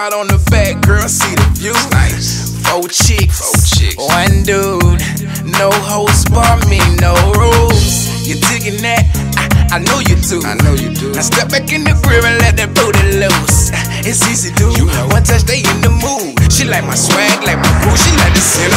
out on the back, girl, see the view. Nice. Four chicks, Four chicks. one dude. No host bar me, no rules. You digging that? I, I know you do. I know you do. Now step back in the crib and let that booty loose. It's easy, dude. You know. One touch, they in the mood. She like my swag, like my crew. She like the scent